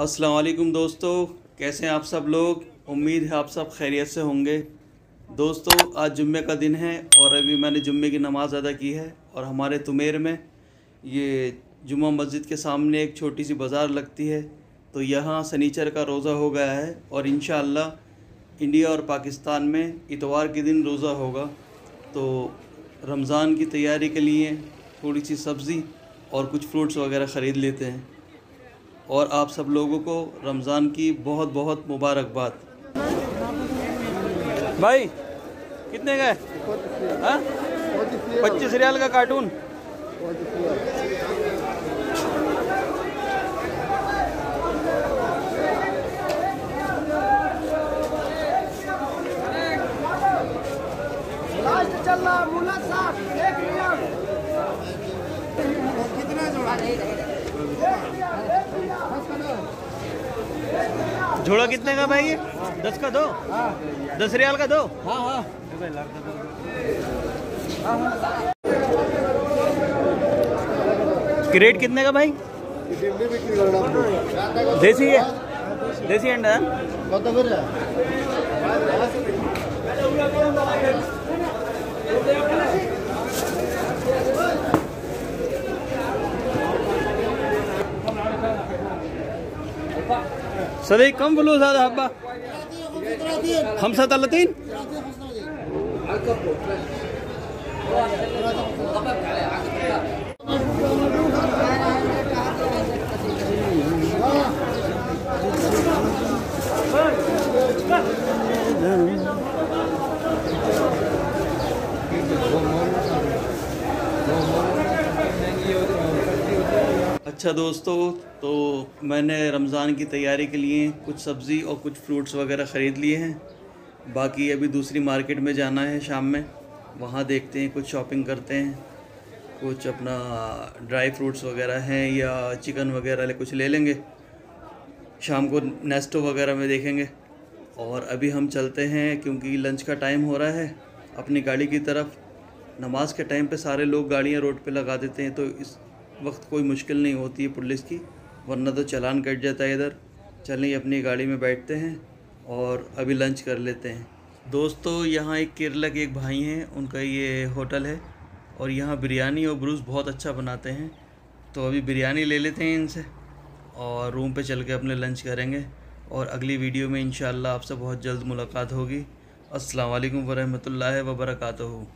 अस्सलाम वालेकुम दोस्तों, कैसे हैं आप सब लोग? उम्मीद है आप सब खैरियत से होंगे। दोस्तों, आज जुम्मे का दिन है और अभी मैंने जुम्मे की नमाज़ अदा की है और हमारे तुमेर में ये जुम्मा मस्जिद के सामने एक छोटी सी बाज़ार लगती है। तो यहाँ सनीचर का रोज़ा हो गया है और इन इंडिया और पाकिस्तान में इतवार के दिन रोज़ा होगा। तो रमज़ान की तैयारी के लिए थोड़ी सी सब्ज़ी और कुछ फ्रूट्स वगैरह ख़रीद लेते हैं। और आप सब लोगों को रमज़ान की बहुत बहुत मुबारकबाद। भाई, कितने का है? हाँ? पच्चीस रियाल का कार्टून। चल रहा झोड़ा कितने का भाई दस का दो? दस रियाल का दो? हाँ हाँ। क्रेट कितने का भाई? देसी है? देसी अंडा सदी कम बोलो ज़्यादा हब्बा। हम सतलतीन अच्छा दोस्तों तो मैंने रमज़ान की तैयारी के लिए कुछ सब्ज़ी और कुछ फ्रूट्स वगैरह ख़रीद लिए हैं। बाकी अभी दूसरी मार्केट में जाना है शाम में। वहाँ देखते हैं, कुछ शॉपिंग करते हैं। कुछ अपना ड्राई फ्रूट्स वगैरह हैं या चिकन वगैरह ले, कुछ ले लेंगे। शाम को नेस्टो वगैरह में देखेंगे। और अभी हम चलते हैं क्योंकि लंच का टाइम हो रहा है अपनी गाड़ी की तरफ़। नमाज़ के टाइम पे सारे लोग गाड़ियाँ रोड पे लगा देते हैं तो इस वक्त कोई मुश्किल नहीं होती है पुलिस की, वरना तो चलान कट जाता है इधर। चलें, अपनी गाड़ी में बैठते हैं और अभी लंच कर लेते हैं। दोस्तों, यहाँ एक केरला के एक भाई हैं, उनका ये होटल है और यहाँ बिरयानी और ब्रूस बहुत अच्छा बनाते हैं। तो अभी बिरयानी ले लेते हैं इनसे और रूम पे चल के अपने लंच करेंगे और अगली वीडियो में इन आपसे बहुत जल्द मुलाकात होगी। अस्सलाम वालेकुम वरहमतुल्लाहि व बरकातहू